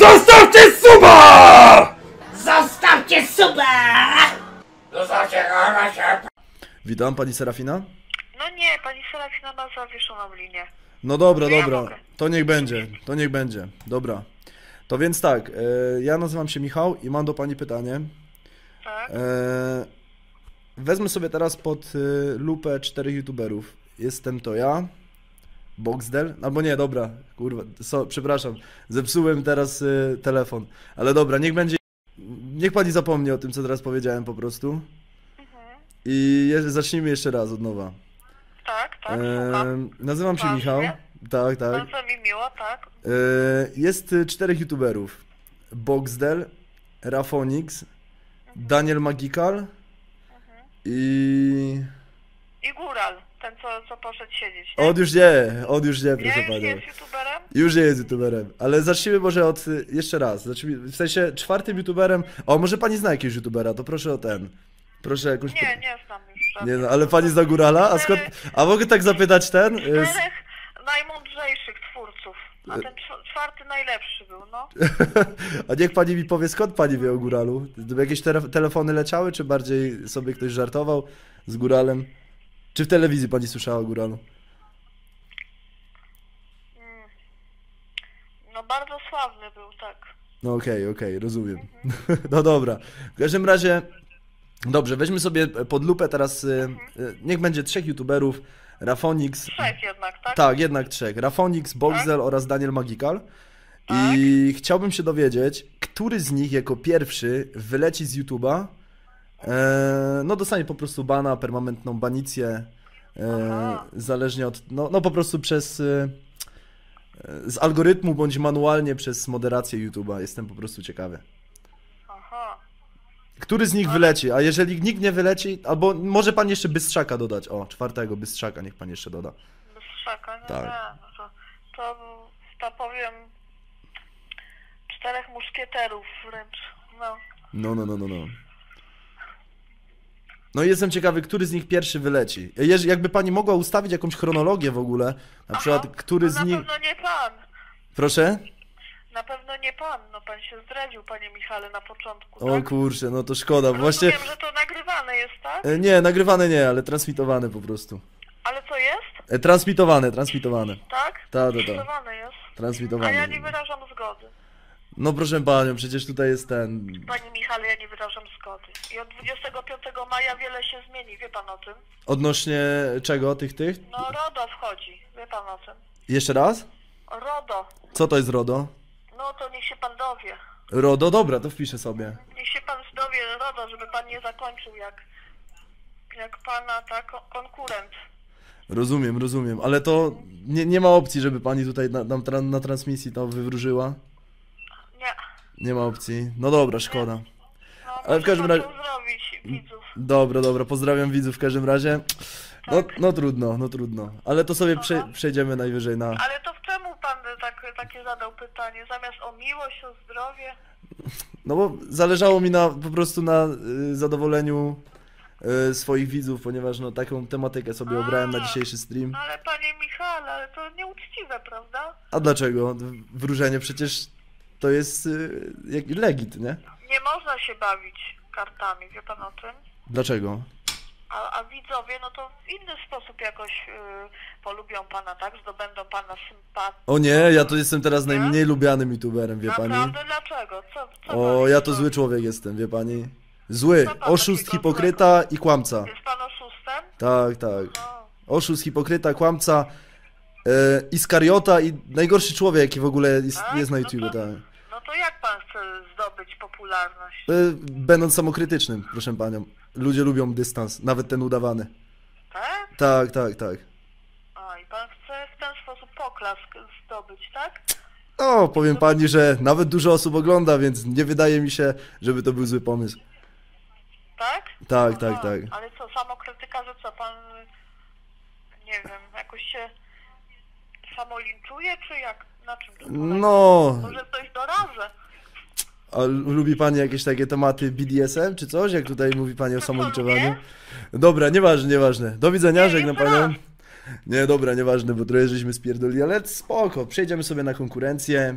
Zostawcie suba! Zostawcie suba! Witam, pani Serafina. No nie, pani Serafina ma zawieszoną linię. No dobra, Ja dobra. mogę. To niech będzie, to niech będzie. Dobra. To więc tak, e, ja nazywam się Michał i mam do pani pytanie. Tak? E, wezmę sobie teraz pod e, lupę czterech youtuberów. Jestem to ja, Boxdel, albo nie, dobra, kurwa, so, przepraszam, zepsułem teraz e, telefon, ale dobra, niech będzie, niech pani zapomni o tym, co teraz powiedziałem po prostu. I je, zacznijmy jeszcze raz od nowa. Tak, tak, E, nazywam się Ważnie. Michał. Tak, tak. Bardzo mi miło, tak? E, Jest y, czterech youtuberów. Boxdel, Rafonix, Daniel Magical i... I Góral, ten co, co poszedł siedzieć. Nie? On już nie, on już nie, nie proszę już panią. jest youtuberem? Już nie jest youtuberem, ale zacznijmy może od, y, jeszcze raz, zacznijmy, w sensie czwartym youtuberem, o może pani zna jakiegoś youtubera, to proszę o ten, proszę jakąś... Nie, nie znam już Nie no, ale pani zna Górala? A skąd, a mogę tak zapytać ten? Y, s- Czterech najmądrzejszych twórców, a ten cz- czwarty najlepszy był, no. A niech pani mi powie, skąd pani wie o Góralu? Jakieś tele- telefony leciały, czy bardziej sobie ktoś żartował z Góralem? Czy w telewizji pani słyszała o Góralu? No bardzo sławny był, tak. No okej, okej, rozumiem. No dobra. W każdym razie, dobrze, weźmy sobie pod lupę teraz, y, y, niech będzie trzech youtuberów, Rafonix, Trzech jednak, tak? tak, jednak trzech, Rafonix, Boxel oraz Daniel Magical. I chciałbym się dowiedzieć, który z nich jako pierwszy wyleci z YouTube'a, no dostanie po prostu bana, permanentną banicję, e, Aha. zależnie od, no, no po prostu przez, e, z algorytmu bądź manualnie przez moderację YouTube'a. Jestem po prostu ciekawy. Aha. Który z nich wyleci? A jeżeli nikt nie wyleci, albo może pan jeszcze Bystrzaka dodać. O, czwartego Bystrzaka niech pan jeszcze doda. Bez szaka, nie, Tak. nie. No to, to, to powiem czterech muszkieterów wręcz, no. No, no, no, no, no. No i jestem ciekawy, który z nich pierwszy wyleci. Jeż, jakby pani mogła ustawić jakąś chronologię w ogóle, na przykład, Aha. który no z na nich... pewno nie pan. Proszę? Na pewno nie pan. No pan się zdradził, panie Michale, na początku, O tak? kurczę, no to szkoda, bo właśnie... Rozumiem, że to nagrywane jest, tak? E, Nie, nagrywane nie, ale transmitowane po prostu. Ale co jest? E, Transmitowane, transmitowane. Tak? Ta, ta, ta. Nagrywane jest. A Transmitowane. ja nie wyrażam zgody. No proszę panią, przecież tutaj jest ten... Panie Michale, ja nie wyrażam zgody. I od 25 maja wiele się zmieni, wie pan o tym? Odnośnie czego, tych, tych? No RODO wchodzi, wie pan o tym? Jeszcze raz? RODO. Co to jest RODO? No to niech się pan dowie. RODO, dobra, to wpiszę sobie. Niech się pan dowie RODO, żeby pan nie zakończył jak, jak pana tak konkurent. Rozumiem, rozumiem, ale to nie, nie ma opcji, żeby pani tutaj na, tra- na transmisji to wywróżyła. Nie. Ma opcji. No dobra, szkoda. No, Ale w każdym razie- to zrobić, widzów. Dobra, dobra, pozdrawiam widzów w każdym razie. No, no trudno, no trudno. Ale to sobie prze, przejdziemy najwyżej na... Ale to w czemu pan tak, takie zadał pytanie? Zamiast o miłość, o zdrowie? No bo zależało mi na, po prostu na y, zadowoleniu y, swoich widzów, ponieważ no taką tematykę sobie obrałem na dzisiejszy stream. Ale panie Michale, ale to nieuczciwe, prawda? A dlaczego? Wróżenie przecież to jest y, jak legit, nie? Nie można się bawić kartami, wie pan o tym? Dlaczego? A, a widzowie, no to w inny sposób jakoś y, polubią pana, tak? Zdobędą pana sympatię. O nie, ja to jestem teraz najmniej lubianym youtuberem, wie pani? Naprawdę? Dlaczego? Co, co O, ja to zły człowiek jestem, wie pani? Zły, pan oszust, hipokryta i kłamca. Jest pan oszustem? Tak, tak. No. Oszust, hipokryta, kłamca, e, iskariota i najgorszy człowiek, jaki w ogóle jest, Tak? jest na No YouTubie, to- tak. No to jak pan chce zdobyć popularność? E, Będąc samokrytycznym, proszę panią. Ludzie lubią dystans, nawet ten udawany. Tak? Tak, tak, tak. A, i pan chce w ten sposób poklask zdobyć, tak? O, powiem pani, że nawet dużo osób ogląda, więc nie wydaje mi się, żeby to był zły pomysł. Tak? Tak, Aha, tak, tak. Ale co, samokrytyka, że co, pan, nie wiem, jakoś się samolinczuje, czy jak? Na czym to polega? No, Może coś dorażę? A lubi pani jakieś takie tematy BDSM czy coś, jak tutaj mówi pani o samoliczowaniu? Dobra, nieważne, nieważne. Do widzenia, żegnam panią. Nie, dobra, nieważne, bo trochę żeśmy spierdoli, ale spoko. Przejdziemy sobie na konkurencję.